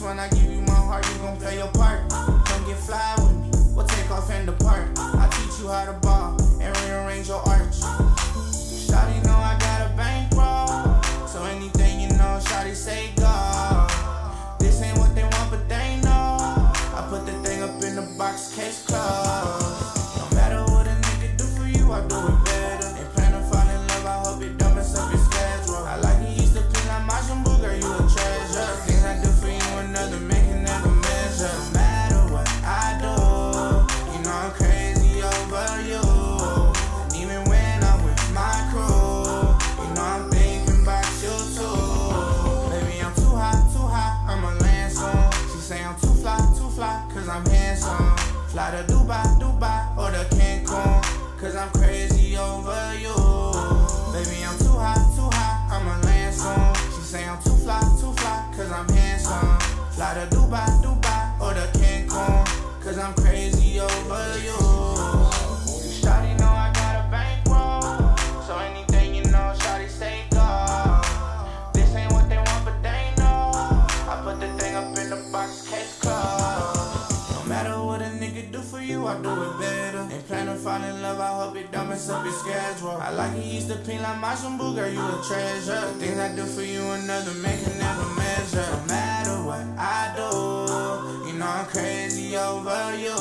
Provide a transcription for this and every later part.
when I give you my heart, you gon' play your part. Come get fly with me, we'll take off and depart. I teach you how to ball and rearrange your arch. Fly to Dubai, Dubai, or to Cancun, cause I'm crazy over you. Baby, I'm too hot, too hot, I'ma land soon. She say I'm too fly, too fly, cause I'm handsome. Fly to Dubai, Dubai, fall in love, I hope it don't mess up your schedule. I like you used to clean like my shampoo, girl, you a treasure. Things I do for you, another man can never measure. No matter what I do, you know I'm crazy over you.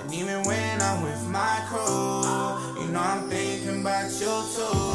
And even when I'm with my crew, you know I'm thinking about you too.